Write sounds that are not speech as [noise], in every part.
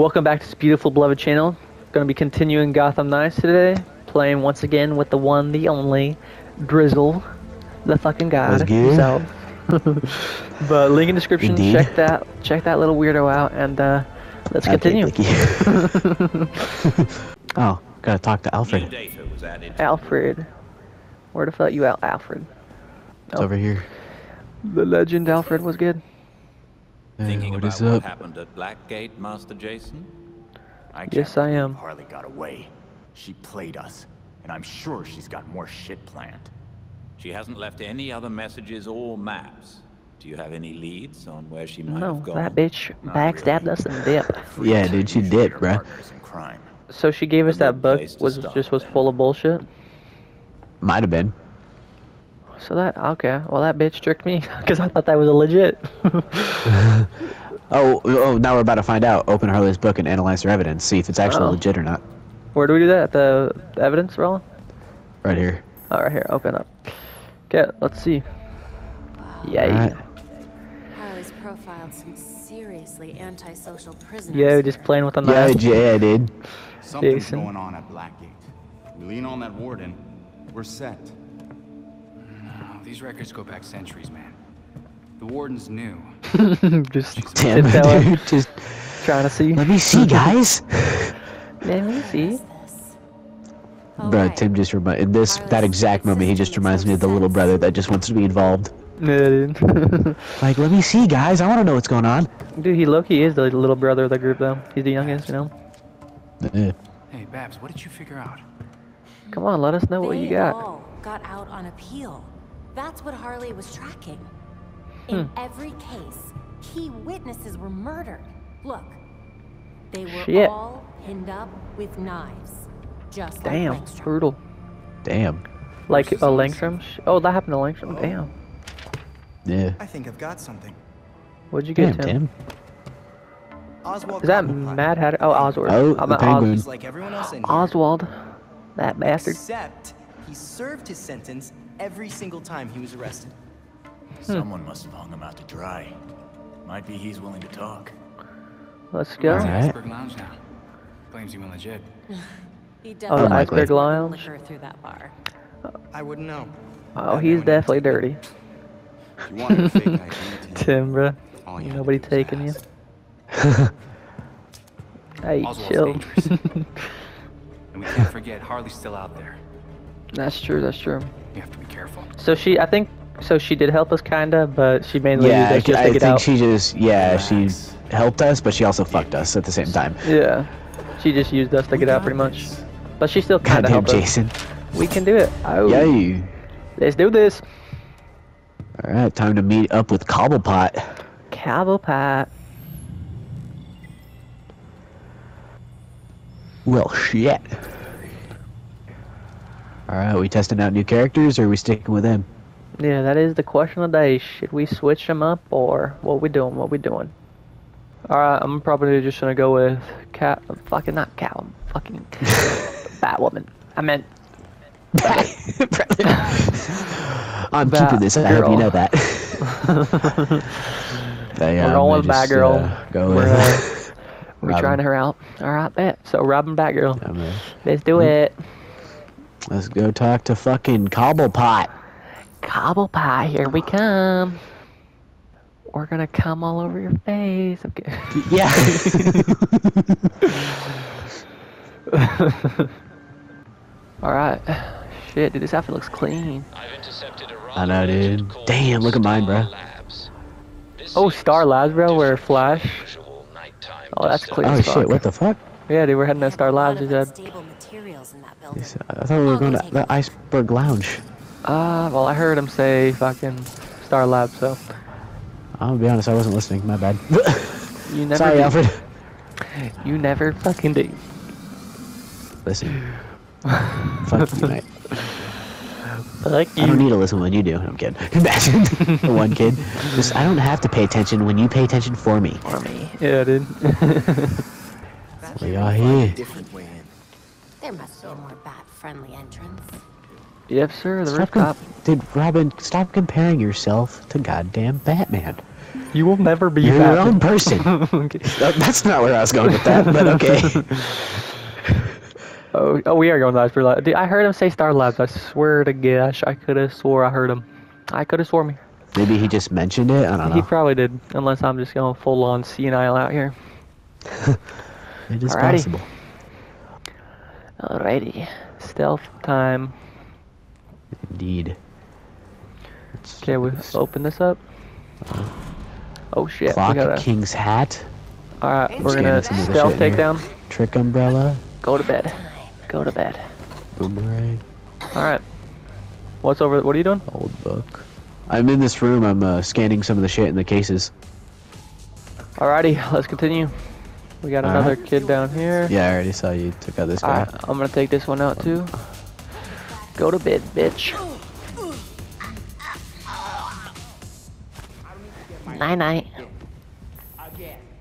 Welcome back to this beautiful beloved channel. Gonna be continuing Gotham Knights today. Playing once again with the one, the only, Drizzle, the fucking god What's himself. [laughs] but link in description. Indeed. Check that. Check that little weirdo out, and uh, let's Okay, continue. thank you. [laughs] [laughs] oh, gotta talk to Alfred. data was added. Alfred, where the fuck you out, Alfred? It's Oh. over here. The legend Alfred was good. Hey, Thinking what about is what up? happened at Blackgate, Master Jason? I can't Yes, I am. Harley got away. She played us, and I'm sure she's got more shit planned. She hasn't left any other messages or maps. Do you have any leads on where she might No, have gone? that bitch Not backstabbed really. us and dipped. [laughs] Yeah, dude, she Usually did, our bruh. partners in crime. So she gave us that book place was just was full of bullshit. Might have been. So that okay, well that bitch tricked me [laughs] because I thought that was a legit. [laughs] Oh, oh, now we're about to find out. Open Harley's book and analyze her evidence. See if it's actually Oh. legit or not. Where do we do that? The, the evidence roll? Right here. Oh, right here. Open up. Okay, let's see. Yay. Alright. Harley's profiled some seriously antisocial prisoners. Yo, just playing with the Yeah, knife. yeah, dude. Something's Jason. going on at Blackgate. We lean on that warden, we're set. No, these records go back centuries, man. The warden's new. [laughs] just Damn, tiptoeing, [laughs] dude. [laughs] Just trying to see. let me see, guys. Let me see. is? Oh, Bro, right. Tim just remind in this that exact moment he just reminds me of the little brother that just wants to be involved. Yeah. Like, let me see, guys. I want to know what's going on. dude, he Loki is the little brother of the group though. He's the youngest, you know. Yeah. Hey, Babs, what did you figure out? Come on, let us know what you got. all got out on appeal. That's what Harley was tracking. In Hmm. every case, key witnesses were murdered. Look, they were Shit. all pinned up with knives, just Damn, like Langstrom. brutal. Damn. Like a Langstrom? Oh, that happened to Langstrom. Damn. Yeah. I think I've got something. What'd you get, Damn, Tim? Tim. Oswald Is that Mad Hatter? Oh, Oswald. Oh, I'm the at penguin. He's like everyone else in here. Oswald. That bastard. Except he served his sentence every single time he was arrested. Hmm. Someone must have hung him out to dry. Might be he's willing to talk. Let's go. Where's the Alright. Iceberg Lounge now? Claims he went legit. [sighs] He Oh, the definitely Iceberg poured Lounge? liquor through that bar. I wouldn't know. Oh, he's definitely dirty. [laughs] You wanted a fake [laughs] identity. Tim, bruh. You Nobody taking you. ask. [laughs] Hey, Oswald's chill. And we can't forget Harley's still out there. That's true. That's true. You have to be careful. So she, I think, so she did help us kinda, but she mainly Yeah, I, used us just I to get think out. she just yeah she helped us, but she also fucked us at the same time. Yeah, she just used us to get out pretty much. But she still kinda Goddamn, helped us. Jason. We can do it. Oh, Yay! let's do this. All right, time to meet up with Cobblepot. Cobblepot. Well, shit. All right, we testing out new characters, or are we sticking with him? Yeah, that is the question of the day. Should we switch them up or what we doing? What we doing? Alright, I'm probably just gonna go with cat. Fucking not cat. Fucking [laughs] Batwoman. I meant [laughs] I'm Bat keeping this. I hope you know that. [laughs] But yeah, we're I'm going with Batgirl. uh, go we're with. uh, we're trying her out. Alright, bet. So Robin Batgirl. I'm gonna- Let's do Mhm. it. Let's go talk to fucking Cobblepot. Cobblepot, here we come. We're gonna come all over your face. Okay. [laughs] Yeah. [laughs] Alright. Shit, dude, this outfit looks clean. I know, dude. Damn, look at mine, bro. Oh, Star Labs, bro, where Flash. Oh, that's clean Oh as fuck. shit! What the fuck? Yeah, dude, we're heading to Star Labs, you of said. unstable materials in that building. I thought we were I'll going to the. Iceberg Lounge. Ah, well, I heard him say fucking Star Labs, so. I'll be honest, I wasn't listening. My bad. [laughs] You never Sorry, do. Alfred. You never fucking do. Listen. [laughs] Fuck you, mate. Fuck I don't need to listen when you do. I'm kidding. [laughs] Imagine the one kid. Just I don't have to pay attention when you pay attention for me. For me. Yeah, dude. We are here. Different way in. There must be more bat-friendly entrance. yep, sir, the Stop com- rooftop. Dude, Robin, stop comparing yourself to goddamn Batman. You will never be You're your own person. [laughs] Okay. That's not where I was going with that, but [laughs] okay. Oh, oh, we are going live for live. I heard him say Star Labs. I swear to gosh, I could have swore I heard him. I could have swore me. Maybe he just mentioned it. I don't know. He probably did, unless I'm just going full on senile out here. [laughs] It is Alrighty. possible. Alrighty, stealth time. Indeed. Let's Okay, we open this up. Oh shit, Clock gotta. King's hat. Alright, we're gonna stealth takedown. Trick umbrella. Go to bed. Go to bed. Boomerang. Alright. What's over? What are you doing? Old book. I'm in this room. I'm uh, scanning some of the shit in the cases. Alrighty, let's continue. We got another Alright. kid down here. Yeah, I already saw you took out this guy. I'm gonna take this one out too. Go to bed, bitch. Night night.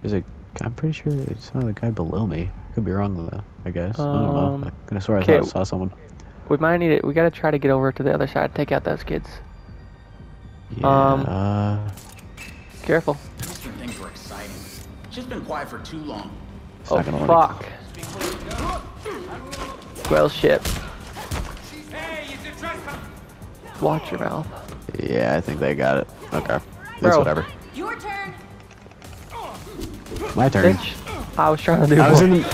There's a. I'm pretty sure it's not the guy below me. Could be wrong though. I guess. I don't know. Um, I could have sworn I thought I saw someone. We might need it. We gotta try to get over to the other side. Take out those kids. Yeah. Um, uh, Careful. She's been quiet for too long. it's Oh not gonna let fuck. Well shit. Watch your mouth. Yeah, I think they got it. Okay. It's Bro. whatever. Your turn. My turn. Bitch. I was trying to do I was more. in. [laughs]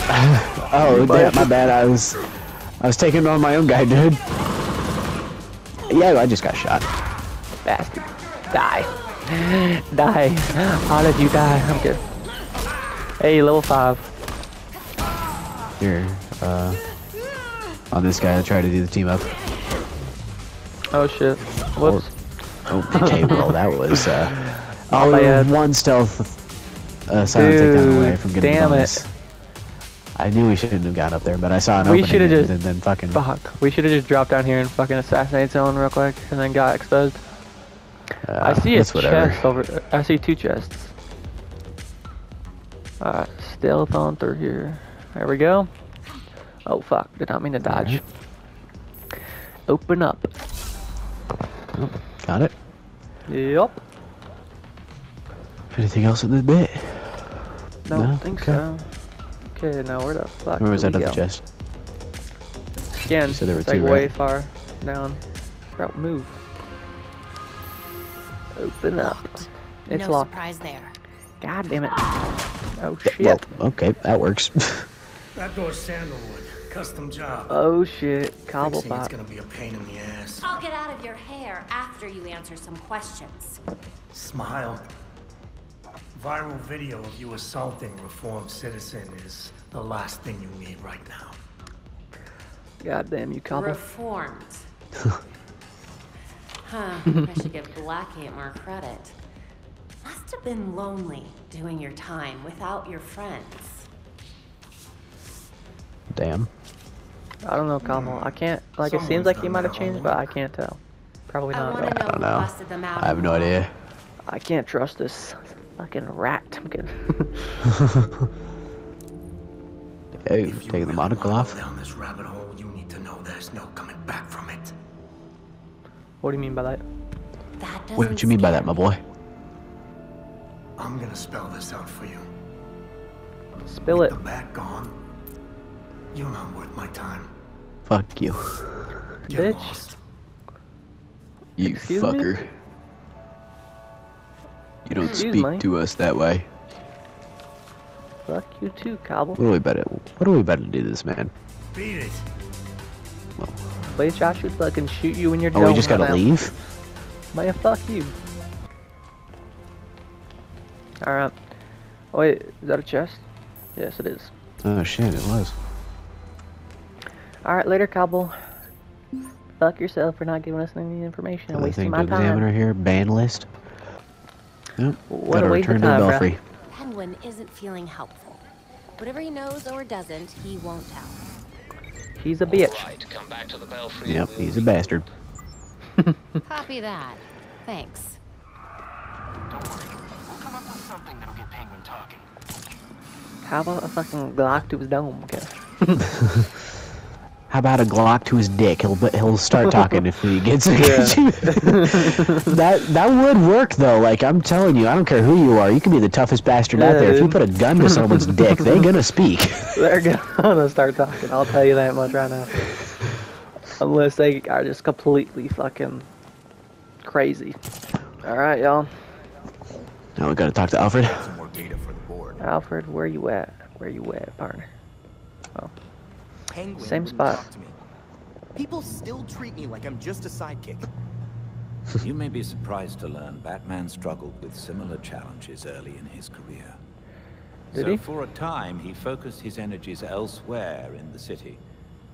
oh, But- damn, my bad. I was. I was taking on my own guy, dude. Yeah, I just got shot. Bastard. Die. [laughs] die. How did you die? I'm good. Hey, level 5. Here, uh, on this guy that tried to do the team up. Oh shit. Whoops. Oh, okay, well that was. Uh, My [laughs] oh, bad. one stealth uh, silent takedown away Dude, from getting damn the it. I knew we shouldn't have gone up there, but I saw an We opening and, just- and then fucking. Fuck. We should have just dropped down here and fucking assassinated someone real quick and then got exposed. Uh, I see a chest over. I see two chests. Alright, stealth on through here. There we go. Oh fuck, did not mean to dodge. Open up. Oh, got it. Yup. Anything else in this bit? No, I don't think Okay. so. Okay, now where the fuck Where was that other chest? Again, You said there were it's like two, way right? far down. Bro, move. Open up. It's no locked. surprise there. God damn it. Oh shit. Well, okay, that works. [laughs] That door's sandalwood. Custom job. Oh shit. Fixing it's Cobblepot. gonna be a pain in the ass. I'll get out of your hair after you answer some questions. Smile. Viral video of you assaulting a reformed citizen is the last thing you need right now. God damn you, Cobble. Reformed. [laughs] huh. I should give Blackie more credit. Must have been lonely doing your time without your friends. Damn. I don't know, Cobble. I can't. Like, it seems like he might have changed, but I can't tell. Probably not. want to know don't know. them out. I have no idea. I can't trust this fucking rat. I'm kidding. [laughs] Hey, If you taking the really monocle off. down this rabbit hole, you need to know there's no coming back from it. what do you mean by that? That doesn't What you mean by that, my boy? I'm gonna spell this out for you. Spill it. The bat gone. You're not worth my time. Fuck you. Get Bitch. lost. You Excuse me? fucker. You don't Excuse speak me? to us that way. Fuck you too, Cobble. What are we about to, what are we about to do this man? Beat it. Please, Josh would fucking shoot you in your Oh, done. Oh, we just gotta leave? Man, fuck you. Alright. Oh, wait, is that a chest? Yes, it is. Oh shit, it was. Alright, later, Cobble. Fuck yourself for not giving us any information and I wasting my the examiner time. here, ban list. Yep. What gotta a waste of return time, to bruh. Belfry. Penguin isn't feeling helpful. Whatever he knows or doesn't, he won't tell. He's a bitch. Right, come back to the belfry. Yep, and he's a bastard. Copy that. Thanks. [laughs] How about a fucking Glock to his dome? Okay. [laughs] How about a Glock to his dick? He'll he'll start talking if he gets [laughs] it. [laughs] that that would work though. Like I'm telling you, I don't care who you are. You can be the toughest bastard out Yeah, there. If you put a gun to someone's dick, they're gonna speak. They're gonna start talking. I'll tell you that much right now. Unless they are just completely fucking crazy. All right, y'all. Now we gotta talk to Alfred. Some more data for the board. Alfred, where you at? Where you at, partner? Oh. Penguin Same spot. to me. People still treat me like I'm just a sidekick. [laughs] You may be surprised to learn Batman struggled with similar challenges early in his career. Did so he? for a time, he focused his energies elsewhere in the city.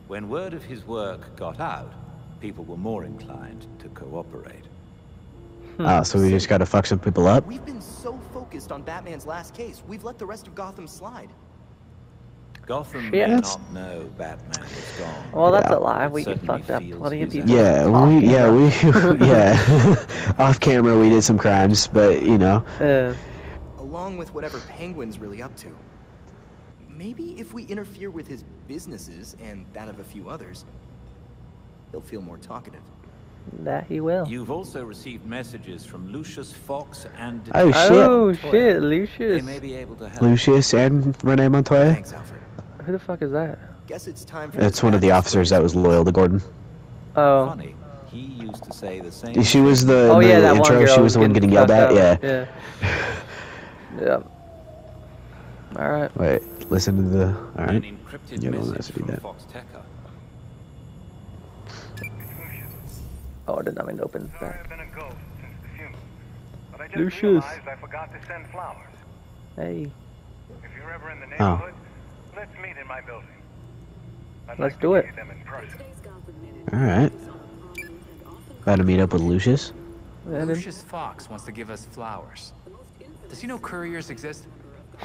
When word of his work got out, people were more inclined to cooperate. Ah, so we just gotta fuck some people up. We've been so focused on Batman's last case, we've let the rest of Gotham slide. Gotham Shit. may That's- not know Batman is gone. Well, that's Yeah. a lie. We get Certainly fucked up. Plenty of people. Yeah, we yeah we [laughs] [laughs] yeah. [laughs] Off camera, we did some crimes, but you know. Uh, Along with whatever Penguin's really up to. Maybe if we interfere with his businesses and that of a few others, he'll feel more talkative. That he will. You've also received messages from Lucius Fox and Oh, shit. Oh shit, They Lucius. may be able to help. Lucius and Renee Montoya. Thanks, Alfred. Who the fuck is that? Guess it's time for That's this one of the officers that was loyal to Gordon. Oh. Funny, he used to say the same. She was the, Oh the yeah, that one intro. girl She was the one getting yelled at. out. Yeah. Yeah. [laughs] Yep. All right. Wait, listen to the. All right. An encrypted You don't message have from that. Fox Tecker. Oh, I did not mean to open Sorry that. I've been a ghost since the funeral. But I just Lucius. realized I forgot to send flowers. Hey, If you're ever in the Oh. neighborhood, let's meet in my building. I'd Let's like do it. give you them in person. All right. Got to meet up with Lucius. Lucius Fox wants to give us flowers. Does he know couriers exist?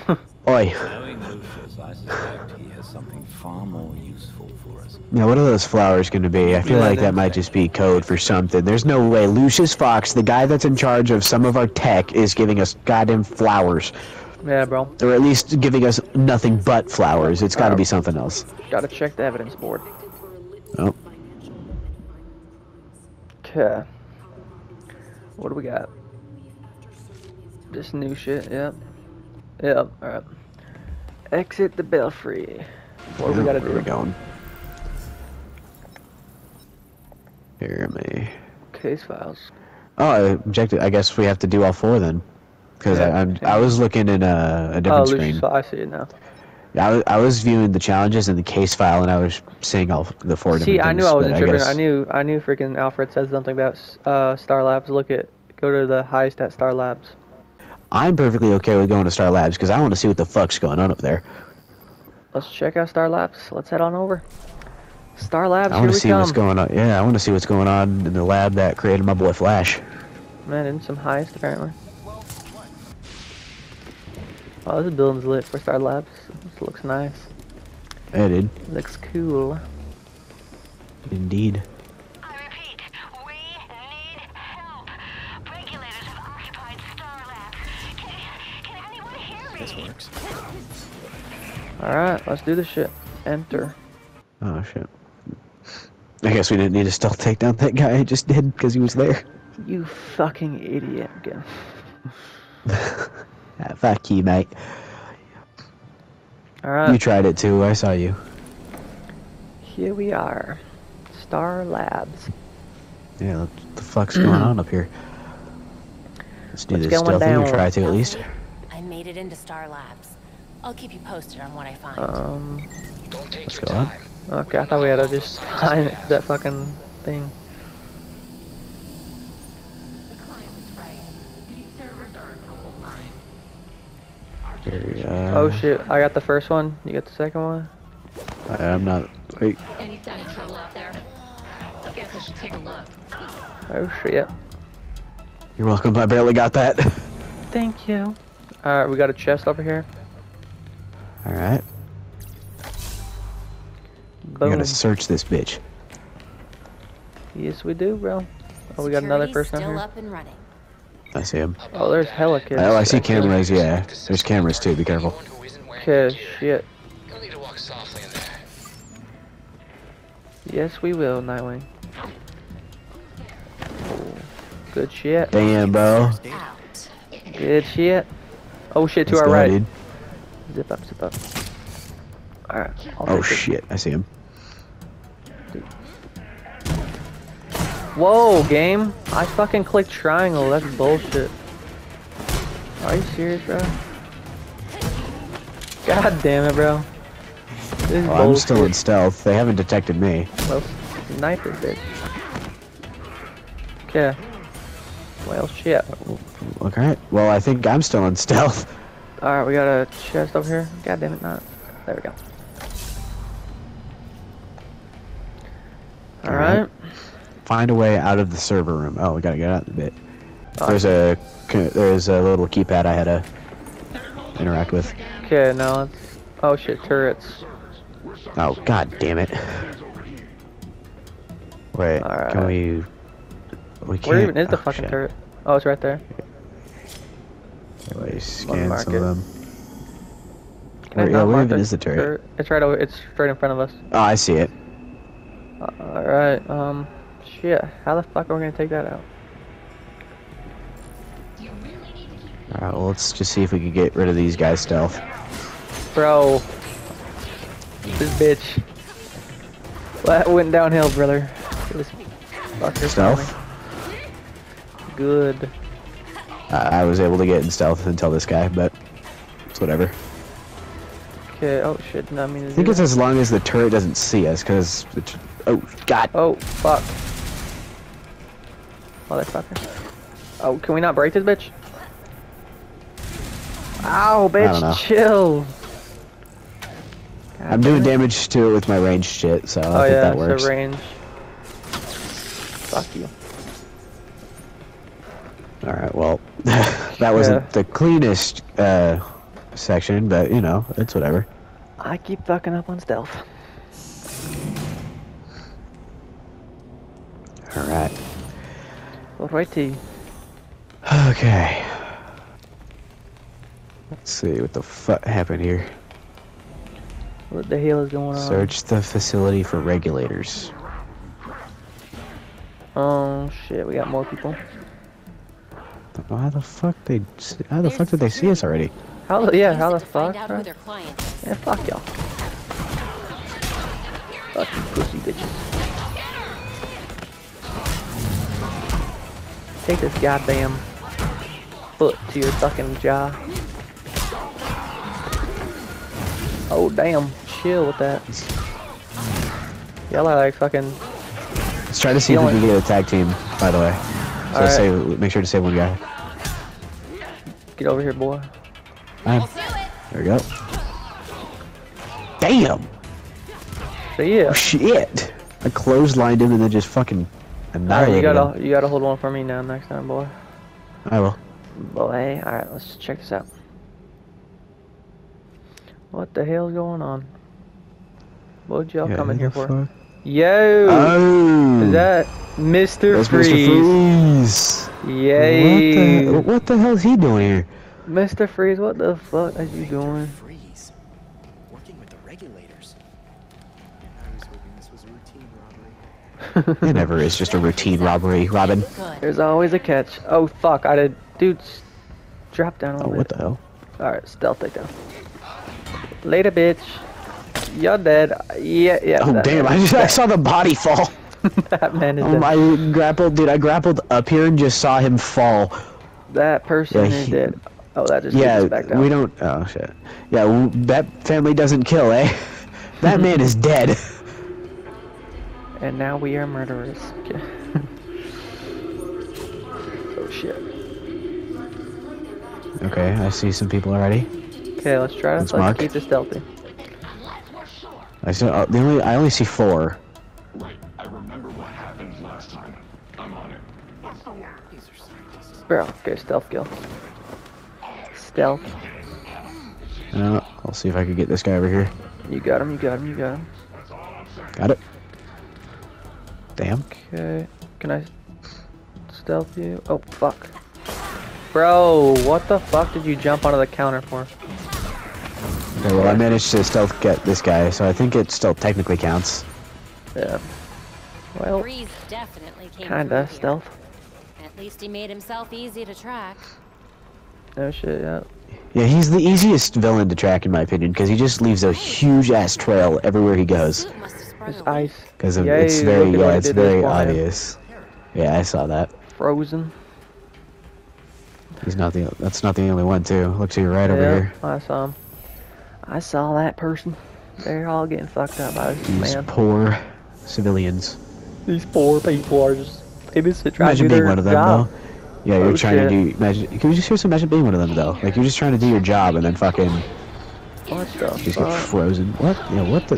[laughs] Oi. Knowing Lucius, I suspect he has something far more useful for us. Now, what are those flowers going to be? I feel like that might just be code for something. There's no way Lucius Fox, the guy that's in charge of some of our tech, is giving us goddamn flowers. yeah, bro. Or at least giving us nothing but flowers. It's got to be oh. something else. Gotta check the evidence board. Oh. Okay. What do we got? Just new shit. Yep. Yep. All right. Exit the belfry. What do we gotta Where are we do? going? Here, me. Case files. Oh, I objected. I guess we have to do all four then. Because Yeah. I'm I was looking in a, a Oh, different Lucius. screen. I see it now. I was, I was viewing the challenges in the case file, and I was seeing all the four See, different I things. knew I wasn't tripping. guess- I knew, I knew freaking Alfred said something about uh, Star Labs. Look at, go to the highest at Star Labs. I'm perfectly okay with going to Star Labs because I want to see what the fuck's going on up there. Let's check out Star Labs. Let's head on over. Star Labs, I want to see come. what's going on. Yeah, I want to see what's going on in the lab that created my boy Flash. Man, in some heist apparently. Oh, this building's lit for Star Labs. This looks nice. Hey, dude. Looks cool. Indeed. Alright, let's do this shit. Enter. Oh shit. I guess we didn't need to stealth take down that guy. I just did because he was there. You fucking idiot again. [laughs] Ah, fuck you, mate. Alright. You tried it too. I saw you. here we are. Star Labs. Yeah, what the fuck's going on up here? Let's do What's this going stealthy or down? try to at least. I made it into Star Labs. I'll keep you posted on what I find. Um, Let's go on. okay, I thought we had to just [laughs] find that fucking thing. Here we go. Oh shit, I got the first one. You got the second one? I'm not. Wait. Any sign of trouble out there? I guess I should take a look. Oh shit. You're welcome. I barely got that. [laughs] Thank you. Alright, we got a chest over here. All right. We Boom. gotta search this bitch. Yes, we do, bro. Oh, we got another person still here. up and running. I see him. Oh, there's hella kids. Oh, I see cameras. Yeah, there's cameras too. Be careful. Okay, shit. You'll need to walk softly in there. Yes, we will, Nightwing. Good shit. Damn, bro. Good shit. Oh shit, to Let's our go, right. dude. Zip up, zip up. Alright. Oh it. shit, I see him. Whoa, game. I fucking clicked triangle. That's bullshit. Are you serious, bro? God damn it, bro. Oh, I'm still in stealth. They haven't detected me. Well, sniper bitch. Okay. Well, shit. Okay. Well, I think I'm still in stealth. Alright, we got a chest over here. God damn it, not. There we go. Alright. Alright. Find a way out of the server room. Oh, we gotta get out a bit. Oh, There's a there's a little keypad I had to interact with. Okay, now let's. Oh shit, turrets. Oh god damn it! Wait, can Alright. we? We can't. Where even is the oh, fucking shit. turret? Oh, it's right there. Wait, scan some of them. Can Where, yeah, where even is the turret? It's right over. It's straight in front of us. Oh, I see it. Alright, um, shit. How the fuck are we gonna take that out? Alright, well, let's just see if we can get rid of these guys stealth. Bro. This bitch. That went downhill, brother. This fucker Stealth? Good. I I was able to get in stealth until this guy, but it's whatever. Okay, oh shit, did not mean to I think it's as long as the turret doesn't see us, because oh god, Oh, fuck. Motherfucker. Oh, can we not break this bitch? Ow, bitch, chill. God I'm doing damage to it with my range shit, so I Oh think yeah, that works. so range. Fuck you. All right, well, [laughs] that wasn't Yeah. the cleanest uh, section, but you know, it's whatever. I keep fucking up on stealth. All right. Alrighty. Okay. Let's see what the fuck happened here. What the hell is going on? Search the facility for regulators. Oh shit, we got more people. How the fuck they? How the fuck did they see us already? How the, yeah, how the Use it to find fuck? out bro? who their client is. Yeah, fuck y'all. Fucking pussy bitches. Take this goddamn foot to your fucking jaw. Oh damn, chill with that. Y'all are like fucking. Let's try to see if we can get a tag team. By the way, so Alright. save, make sure to save one guy. Get over here, boy. Alright. There we go. Damn! So yeah. Oh, shit! I clotheslined him and then just fucking Alright, annihilated you gotta him. you gotta hold one for me now next time, boy. I will. Boy, alright, let's check this out. What the hell's going on? What'd y'all Yeah, come in here for? fuck? Yo! Oh! Is that Mr. That's Freeze? Mr. Freeze! Yay! What the, what the hell is he doing here? Mr. Freeze, what the fuck are you doing? Freeze. Working with the regulators. I was hoping this was a routine robbery. It never is just a routine robbery, Robin. There's always a catch. Oh fuck, I did. Dude, drop down a Oh, little what the hell? Alright, stealth takedown. Later, bitch. You're dead. Yeah, yeah. Oh, damn, I, just, I saw the body fall. [laughs] that man is Oh, dead. I grappled, dude, I grappled up here and just saw him fall. That person Yeah, is he- dead. Oh, that just Yeah, us back down. we don't. Oh shit. Yeah, w- that family doesn't kill, eh? [laughs] That man is dead. [laughs] And now we are murderers. Oh shit. Okay, I see some people already. Okay, let's try to Let's let's mark. keep this stealthy. I saw. Uh, the only. I only see four. Bro, okay, stealth kill. Stealth. Uh, I'll see if I can get this guy over here. You got him, you got him, you got him. Got it. Damn. Okay, can I stealth you? Oh, fuck. Bro, what the fuck did you jump onto the counter for? Okay, well I managed to stealth get this guy, so I think it still technically counts. Yeah. Well, Freeze definitely kinda through here. stealth. At least he made himself easy to track. Oh shit, yeah. Yeah, he's the easiest villain to track in my opinion because he just leaves a huge ass trail everywhere he goes. Suit must It's ice. Because Yeah, it's very look at what yeah, it's did to this very poor man. obvious. Yeah, I saw that. Frozen. He's not the that's not the only one too. Look to your right over Yeah, here. I saw him. I saw that person. They're all getting fucked up by this These man. poor civilians. These poor people are just trying to Imagine do being one of them job. though. Yeah, you're Oh, trying shit. to do. Imagine, can you just seriously imagine being one of them though? Like you're just trying to do your job and then fucking What the just get frozen. What? Yeah, what the?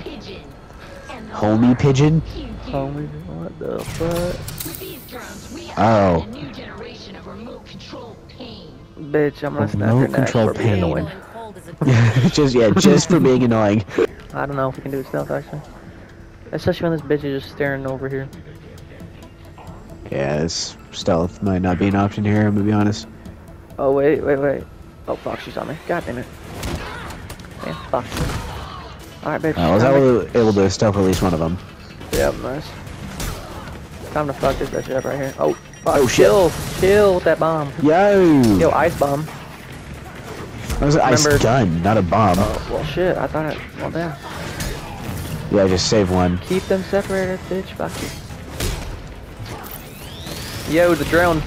Homie pigeon? Homie, what the fuck? Oh, Bitch, I'm gonna snap your remote neck control for being annoying. [laughs] Feeling cold as a just yeah, [laughs] just for being annoying. I don't know if we can do stealth actually. Especially when this bitch is just staring over here. Yeah, this stealth might not be an option here. I'm gonna be honest. Oh wait, wait, wait. Oh fuck, she's on me. God damn it. Man, fuck. Alright, bitch. Uh, I was able to, able to stealth at least one of them. Yep, nice. Time to fuck this bitch up right here. Oh, fuck. Oh, shit. Chill, chill with that bomb. Yo! Yo, ice bomb. That was an ice gun, not a bomb. Oh, well shit, I thought it, well damn. Yeah, just saved one. Keep them separated, bitch. Fuck you. Yo, the drone.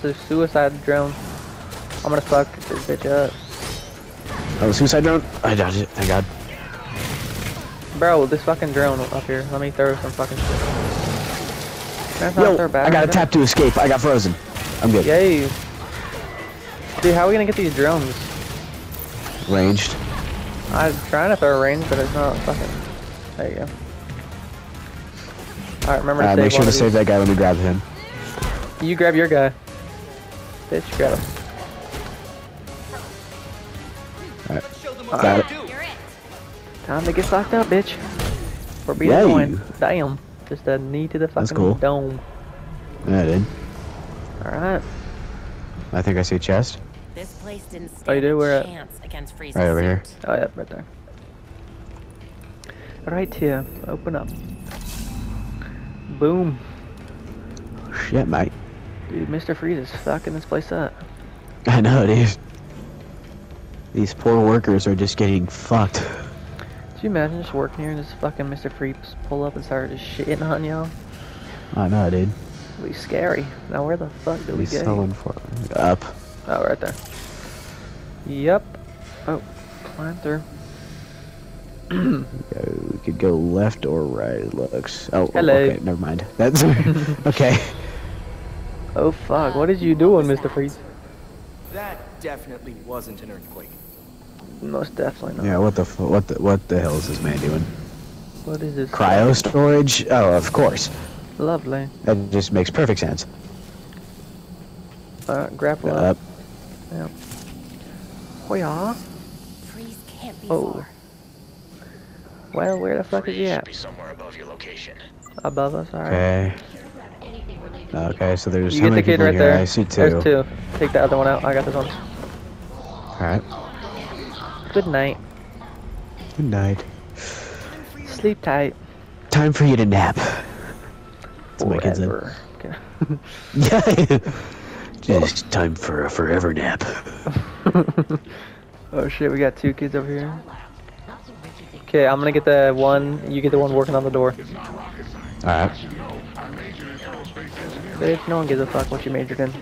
Su suicide drone. I'm gonna fuck this bitch up. Oh, suicide drone? I dodged it, thank god. Bro, this fucking drone up here. Let me throw some fucking shit. Yo, I got a tap to escape. I got frozen. I'm good. Yay. Dude, how are we gonna get these drones? Ranged. I'm trying to throw a range, but it's not fucking. There you go. Alright, remember to Uh, save make sure to save that guy. Let me grab him. You grab your guy. Bitch, grab him. Alright. Alright. Got it. Time to get fucked up, bitch. We're being Yay. annoying. Damn. Just a knee to the fucking cool. dome. Yeah, I did. Alright. I think I see a chest. This place didn't Oh, you do? a Where at? against Freeze's Right over here. Oh, yeah, right there. Right here. Open up. Boom. Shit, mate. Dude, Mr. Freeze is fucking this place up. I know, dude. These poor workers are just getting fucked. Could you imagine just working here and this fucking Mr. Freeze pull up and start just shitting on y'all? I know, dude. It'd be scary. Now where the fuck do we go? selling for up. Oh, right there. Yep. Oh, climb through. [clears throat] We could go left or right. It looks. Oh, Hello. okay. Never mind. That's [laughs] okay. Oh fuck, what did you doing, Mr. Freeze? That definitely wasn't an earthquake. Most definitely not. Yeah. What the f- what the what the hell is this man doing? What is this? Cryo storage? Oh, of course. Lovely. That just makes perfect sense. Alright, grapple Up. up. Yep. Oh yeah. Freeze can't be Oh. far. Well, where the fuck is he at? be somewhere above your location. Above us, alright. Okay. Okay, so there's You how get the kid people right here? there. I see two. There's two. Take the other one out. I got this one. Alright. Good night. Good night. Sleep tight. Time for you to nap. That's what my kid said. Forever. Okay. [laughs] Yeah. Just time for a forever nap. [laughs] oh shit, we got two kids over here. Okay, I'm gonna get the one. You get the one working on the door. Alright. Bitch, no one gives a fuck what you majored in.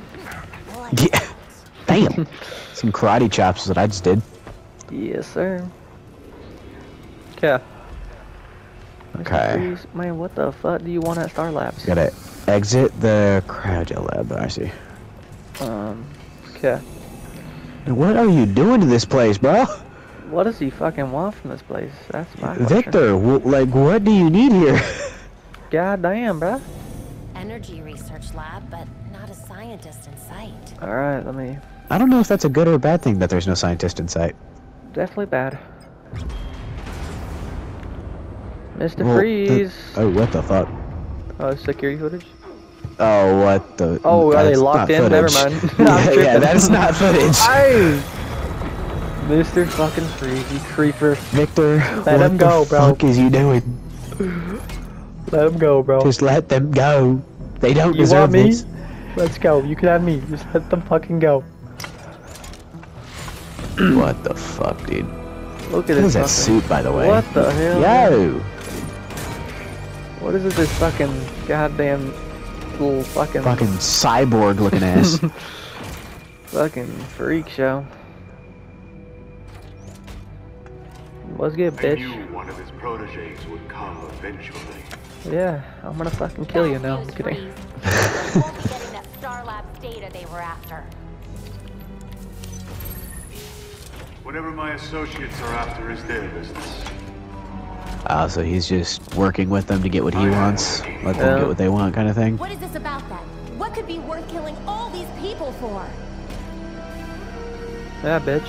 Yeah. Damn. Some karate chops that I just did. Yes, sir. Okay. Okay. Man, what the fuck do you want at Star Labs? Gotta exit the cryogel lab. I see. Um. Okay. What are you doing to this place, bro? What does he fucking want from this place? That's my question. Victor, w- like, what do you need here? [laughs] God damn, bruh. Energy research lab, but not a scientist in sight. Alright, let me. I don't know if that's a good or a bad thing that there's no scientist in sight. Definitely bad. Mr. Well, the- Freeze! oh, what the fuck? Oh, security footage? Oh, what the? Oh, are they locked not in? Never mind. [laughs] yeah, yeah, that's not footage. [laughs] I... Mr. fucking Freeze, you creeper. Victor, Let what him go, bro. What the bro. fuck is you doing? Let him go, bro. Just let them go. They don't you deserve want me? this. Let's go. You can have me. Just let them fucking go. [clears throat] what the fuck, dude? Look at What this. is that suit, by the way? What the hell? Yo! What is it? This fucking goddamn little fucking Fucking cyborg looking ass. [laughs] fucking freak show. Let's get I bitch. knew one of his proteges would come eventually. Yeah, I'm gonna fucking kill you now. I'm kidding. Only getting that Star Labs data they were after. Whatever my associates are after is their business. Ah, so he's just working with them to get what he wants, let them Yeah. get what they want, kind of thing. What is this about then? What could be worth killing all these people for? Yeah, bitch.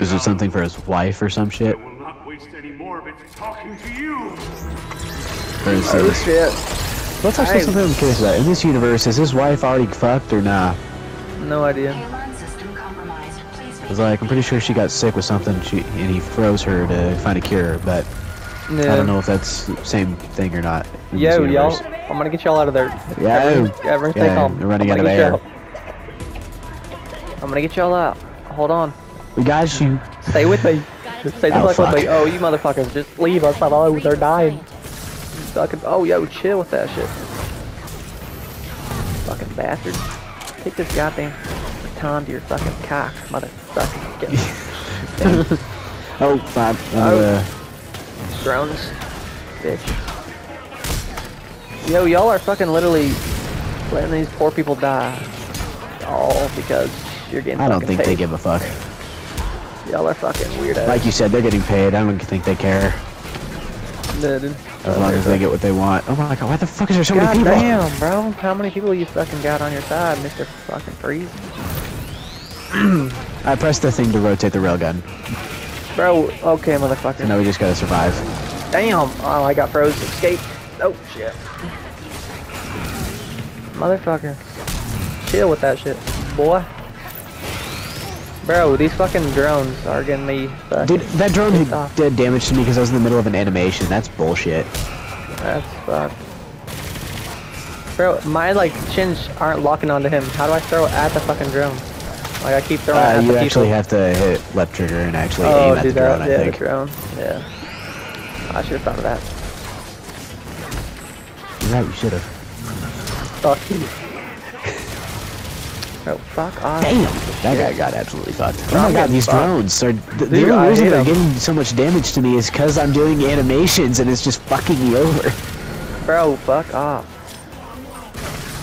Is it something for his wife or some shit? I will not waste any more of it talking to you. Or is Oh this- shit. Let's actually something I'm curious about. In this universe, is his wife already fucked or nah? No idea. Cause like I'm pretty sure she got sick with something, she and he froze her to find a cure, but I don't know if that's the same thing or not. in Yo, y'all. I'm gonna get y'all out of there. Yeah, Everyone, everyone stay yeah, calm. we're running I'm out gonna of get air. y'all- I'm gonna get y'all out. Hold on. We got you. Stay with me. [laughs] Stay the Oh, fuck with me. Oh, you motherfuckers, just leave us alone. They're dying. Fucking. Oh, yo, chill with that shit. Fucking bastard. Take this goddamn baton to your fucking cock, motherfucker. Get [laughs] Oh, fine. Oh. Uh, drones, bitch. Yo, y'all are fucking literally letting these poor people die. All because you're getting I don't fucking think they give a fuck. Y'all are fucking weirdos. Like you said, they're getting paid. I don't think they care. Yeah, dude. As long as they get what they want. Oh my god, why the fuck is there so God many people? damn, bro. How many people you fucking got on your side, Mr. Fucking Freeze? [clears throat] I pressed the thing to rotate the railgun. Bro, okay, So motherfucker. now we just gotta survive. Damn. Oh, I got froze. Escape. Oh, shit. Motherfucker. Chill with that shit, boy. Bro, these fucking drones are getting me Dude, that drone did damage to me because I was in the middle of an animation. That's bullshit. That's fucked. Bro, my like chins aren't locking onto him. How do I throw at the fucking drone? Like I keep throwing Uh, at you actually people. have to hit left trigger and actually oh, aim at the drone, that. I yeah, think. the drone. Yeah. I should have thought of that. You're right, we should have. Fuck you. [laughs] Oh, fuck off. Damn! That guy got absolutely fucked. Oh I'm my god, these fucked. drones are. The, the only reason hate they're 'em. getting so much damage to me is because I'm doing animations and it's just fucking me over. Bro, fuck off.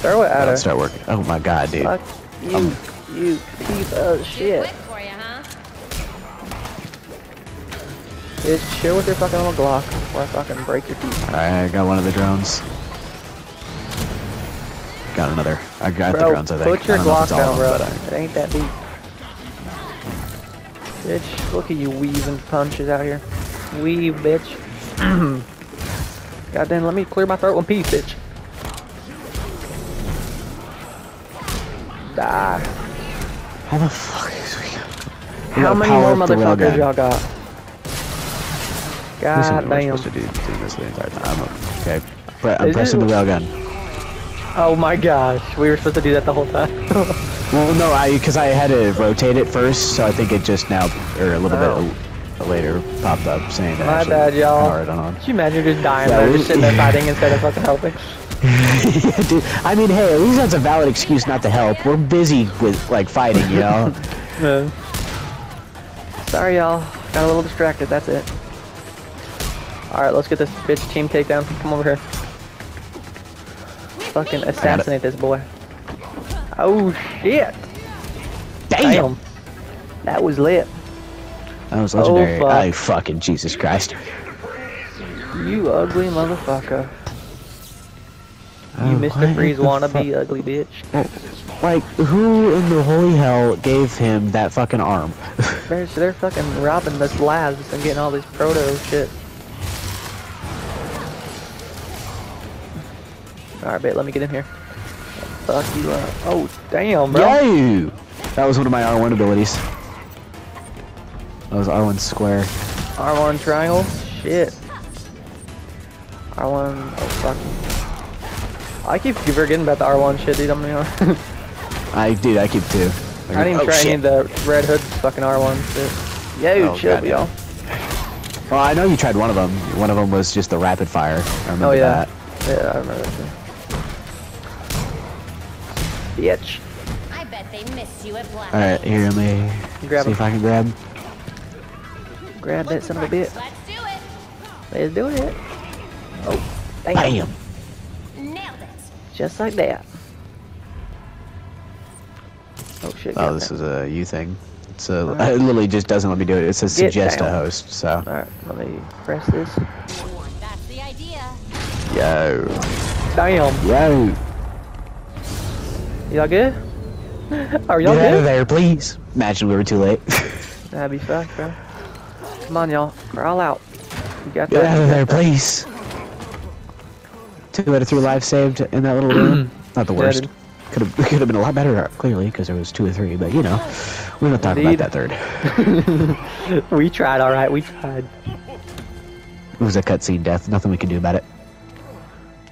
Throw it at her. Let's start working. Oh my god, dude. Fuck you, Um, you piece of shit. for you, huh? Bitch, chill with your fucking little Glock before I fucking break your teeth. Alright, I got one of the drones. Got another. I got the Bro, drones, I think. put your I don't know if Glock down, bro. them, It ain't that deep. Bitch, look at you weaving punches out here. Weave, bitch. [clears throat] Goddamn, let me clear my throat one piece, bitch. Die. How the fuck is we? we How many more motherfuckers y'all got? God damn. supposed to do, do this the entire time. I'm, okay. Pre- I'm Is pressing it- the railgun. Oh my gosh, we were supposed to do that the whole time. [laughs] Well, no, I because I had to rotate it first, so I think it just now or a little Oh. bit later popped up saying that. My bad, y'all. powered on. Could you imagine just dying Yeah, there, just sitting there fighting instead of fucking helping? yeah, [laughs] dude. I mean, hey, at least that's a valid excuse not to help. We're busy with like fighting, you know. [laughs] No. Sorry, y'all. Got a little distracted. That's it. All right, let's get this bitch team takedown. Come over here. Fucking assassinate this boy. Oh shit! Damn. That was lit. That was Oh, fuck. I fucking Jesus Christ. You ugly motherfucker. You Oh, Mr. Freeze wannabe ugly bitch. Like, who in the holy hell gave him that fucking arm? [laughs] They're, they're fucking robbing the labs and getting all this proto shit. Alright, babe, let me get in here. Fuck you up. Oh, damn, bro. Yo! That was one of my R1 abilities. That was R1 square. R1 triangle? Shit. R1, oh fuck. I keep forgetting about the R1 shit, dude. I'm gonna. [laughs] I dude, I keep two. I didn't even Oh, try any of the Red Hood fucking R1 shit. Yo, Oh, chill, y'all. Well, I know you tried one of them. One of them was just the rapid fire. I remember Oh yeah. that. Yeah, I remember that shit. Bitch. I bet they miss you at Black. All right, here let me Grab see him. if I can grab. Grab that son of a bitch. Let's do it. Let's do it. Oh, damn. Bam. Nailed it. Just like that. Oh shit. Oh, this is a you thing. It's a, it literally just doesn't let me do it. It says Get suggest a host. So Alright, let me press this. That's the idea. yo, Damn. yo, Y'all good? [laughs] Are y'all get out of there, please. Imagine we were too late. [laughs] That'd be fucked, bro. Come on, y'all. Crawl out. You got Get that. out of there, please. Two out of three lives saved in that little room. [clears throat] Not the worst. Could have could have been a lot better, clearly, because there was two or three. But you know, we're not talking Indeed. about that third. [laughs] we tried, alright. We tried. It was a cutscene death. Nothing we can do about it.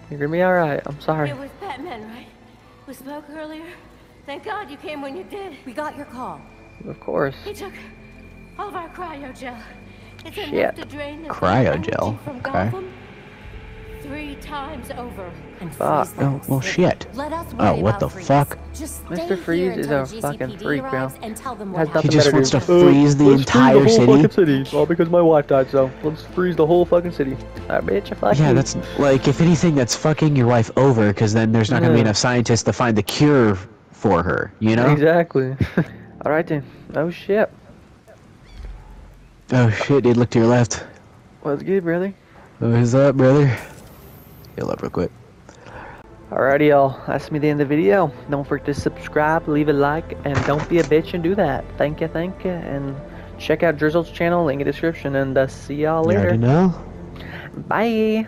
You're gonna be alright. I'm sorry. It was Batman, right? We spoke earlier. Thank God you came when you did. We got your call. Of course. He took all of our cryo gel. It's Shit. enough to drain the Cryo gel? From Okay. Gotham three times over. And Fuck. freeze. Oh well, shit. Oh, what the freeze. fuck? Mr. Freeze is until a fucking freak, bro. arrives And tell them Has He just wants to to freeze the Let's entire freeze the whole city. fucking city. All because my wife died, so let's freeze the whole fucking city. Alright, bitch. Fuck Yeah, you. that's like if anything, that's fucking your wife over, because then there's not gonna be enough scientists to find the cure for her. You know? Exactly. [laughs] alright then. Oh shit. Oh shit, dude! Look to your left. What's good, brother? Oh, What's up, brother? Heal up real quick. Alrighty, y'all. That's me the end of the video. Don't forget to subscribe, leave a like, and don't be a bitch and do that. Thank you, thank you. And check out Drizzle's channel, link in the description, and uh, see y'all You already later. know. Bye.